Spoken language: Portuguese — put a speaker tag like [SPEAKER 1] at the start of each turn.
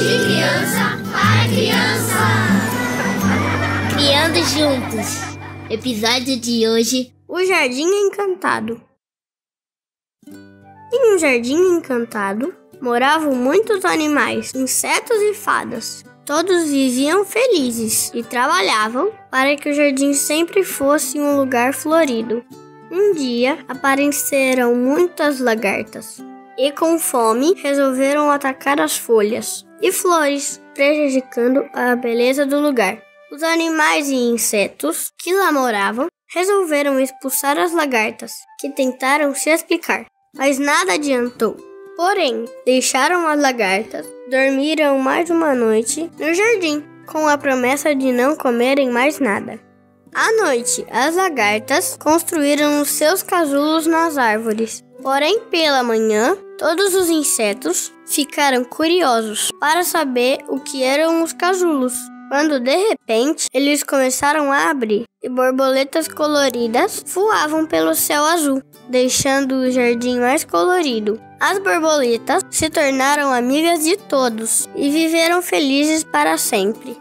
[SPEAKER 1] De criança para criança.
[SPEAKER 2] Criando juntos. Episódio de hoje:
[SPEAKER 3] O Jardim Encantado. Em um jardim encantado moravam muitos animais, insetos e fadas. Todos viviam felizes e trabalhavam para que o jardim sempre fosse um lugar florido. Um dia apareceram muitas lagartas e, com fome, resolveram atacar as folhas e flores, prejudicando a beleza do lugar. Os animais e insetos que lá moravam resolveram expulsar as lagartas, que tentaram se explicar, mas nada adiantou. Porém, deixaram as lagartas, dormiram mais uma noite no jardim, com a promessa de não comerem mais nada. À noite, as lagartas construíram os seus casulos nas árvores. Porém, pela manhã, todos os insetos ficaram curiosos para saber o que eram os casulos. Quando de repente eles começaram a abrir e borboletas coloridas voavam pelo céu azul, deixando o jardim mais colorido. As borboletas se tornaram amigas de todos e viveram felizes para sempre.